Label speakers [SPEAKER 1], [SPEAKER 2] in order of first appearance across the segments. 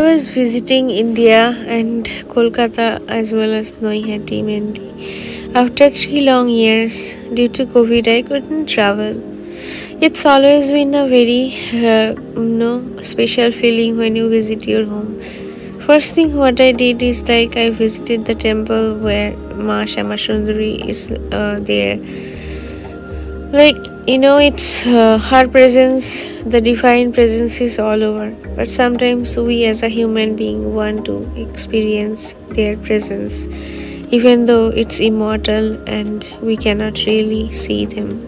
[SPEAKER 1] I was visiting India and Kolkata as well as Noihati mainly. After three long years, due to COVID, I couldn't travel. It's always been a very, uh, you know, special feeling when you visit your home. First thing what I did is like I visited the temple where Ma Shamashundari is uh, there. Like you know it's uh, her presence the divine presence is all over. But sometimes we as a human being want to experience their presence even though it's immortal and we cannot really see them.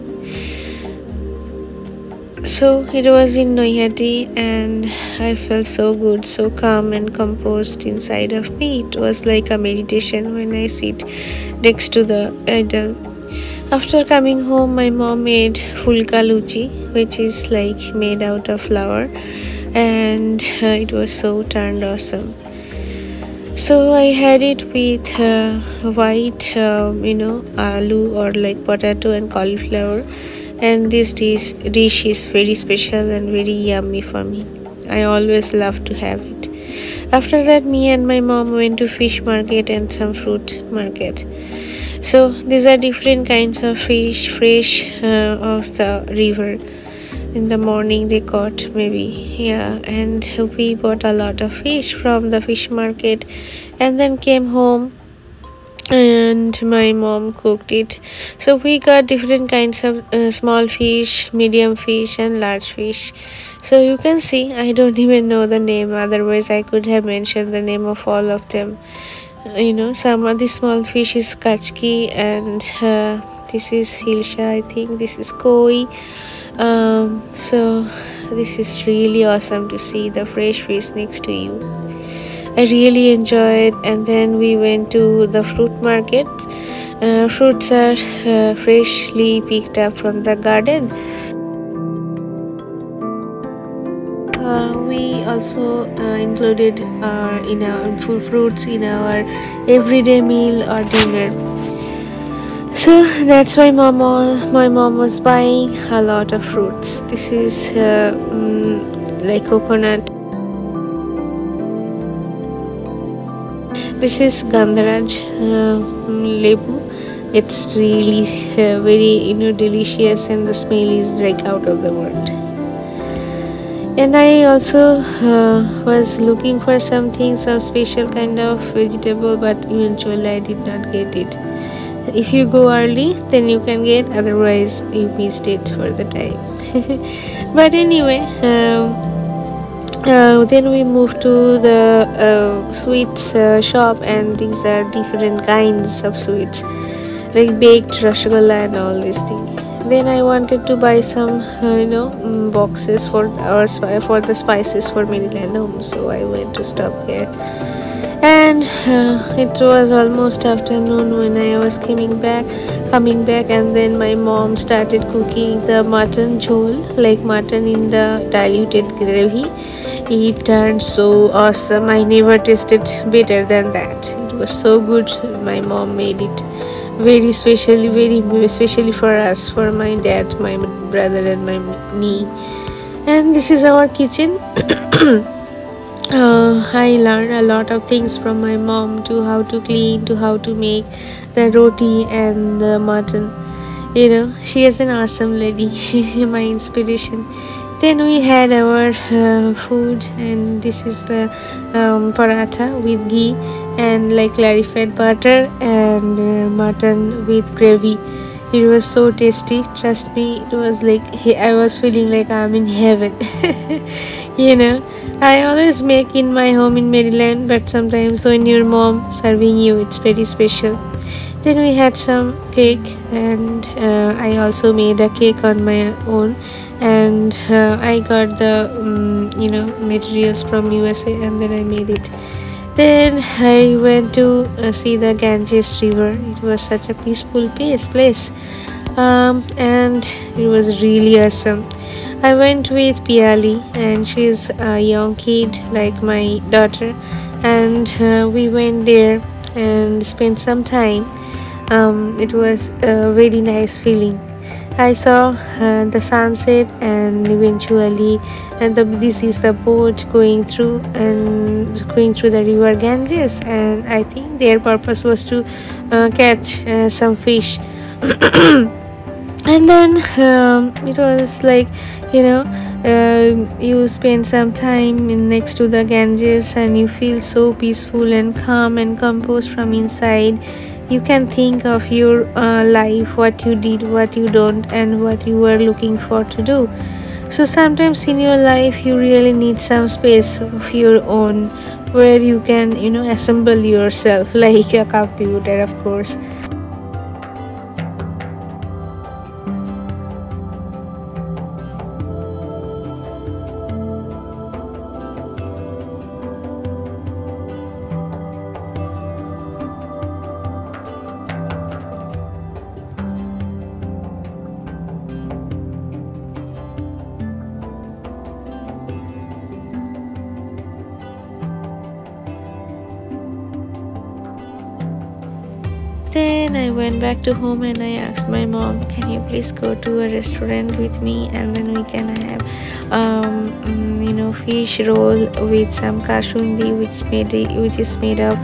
[SPEAKER 1] So it was in Noihati and I felt so good, so calm and composed inside of me. It was like a meditation when I sit next to the idol after coming home, my mom made fulka luchi, which is like made out of flour, and uh, it was so turned awesome. So I had it with uh, white, uh, you know, aloo or like potato and cauliflower, and this dish, dish is very special and very yummy for me. I always love to have it. After that, me and my mom went to fish market and some fruit market so these are different kinds of fish fresh uh, of the river. In the morning they caught maybe yeah and we bought a lot of fish from the fish market and then came home and my mom cooked it. So we got different kinds of uh, small fish medium fish and large fish. So you can see i don't even know the name otherwise i could have mentioned the name of all of them you know some of the small fish is kachki and uh, this is hilsha i think. This is koi. Um, so this is really awesome to see the fresh fish next to you. I really enjoyed and then we went to the fruit market. Uh, fruits are uh, freshly picked up from the garden. Uh, also uh, included in our food fruits in our everyday meal or dinner. So that's why mama my mom was buying a lot of fruits. This is uh, um, like coconut. This is gandharaj uh, lebu. It's really uh, very you know delicious and the smell is like out of the world and I also uh, was looking for something some special kind of vegetable but eventually I did not get it. If you go early then you can get otherwise you missed it for the time. But anyway um, uh, then we moved to the uh, sweets uh, shop and these are different kinds of sweets like baked rasgulla and all these things then i wanted to buy some uh, you know mm, boxes for our for the spices for maryland home. So i went to stop there. And uh, it was almost afternoon when i was coming back coming back and then my mom started cooking the mutton jhol like mutton in the diluted gravy. It turned so awesome. I never tasted better than that it was so good. My mom made it very specially very especially for us for my dad my brother and my me. And this is our kitchen. Uh, I learned a lot of things from my mom to how to clean to how to make the roti and the mutton. You know she is an awesome lady. My inspiration then we had our uh, food and this is the um, paratha with ghee and like clarified butter and uh, mutton with gravy. It was so tasty. Trust me it was like i was feeling like i'm in heaven. You know i always make in my home in maryland but sometimes when your mom serving you it's very special then we had some cake and uh, i also made a cake on my own. And uh, I got the um, you know materials from USA and then I made it. Then I went to uh, see the Ganges river. It was such a peaceful place place. Um, and it was really awesome. I went with Piali and she's a young kid like my daughter. And uh, we went there and spent some time um, it was a very nice feeling. I saw uh, the sunset and eventually and the, this is the boat going through and going through the river Ganges and I think their purpose was to uh, catch uh, some fish. And then um, it was like you know uh, you spend some time in next to the Ganges and you feel so peaceful and calm and composed from inside you can think of your uh, life what you did what you don't and what you were looking for to do. So sometimes in your life you really need some space of your own where you can you know assemble yourself like a computer of course Then I went back to home and I asked my mom, "Can you please go to a restaurant with me and then we can have, um, mm, you know, fish roll with some kasundi, which made which is made of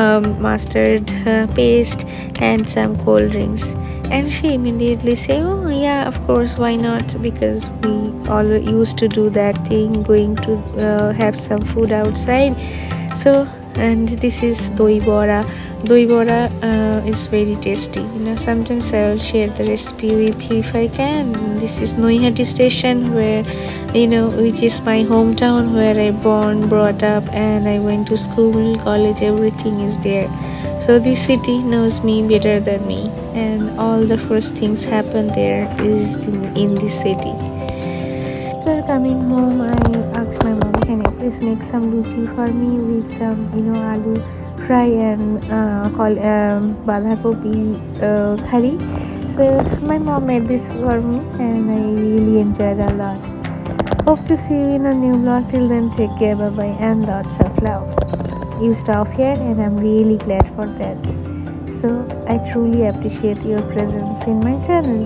[SPEAKER 1] um, mustard uh, paste and some cold drinks." And she immediately said, "Oh yeah, of course, why not? Because we all used to do that thing, going to uh, have some food outside." So and this is doi bora doi bora uh, is very tasty. You know sometimes i will share the recipe with you if i can. This is noihati station where you know which is my hometown where i born brought up and i went to school college everything is there. So this city knows me better than me. And all the first things happen there is in this city after coming home i asked my mom can you please make some luchi for me with some you know aloo fry and uh, call um, badha gobi uh, curry? So my mom made this for me and i really enjoyed a lot. Hope to see you in a new vlog. Till then take care. Bye bye and lots of love. You stop here and i'm really glad for that. So i truly appreciate your presence in my channel.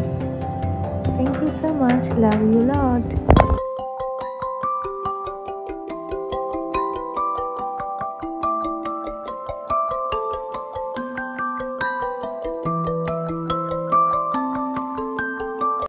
[SPEAKER 1] Thank you so much. Love you lot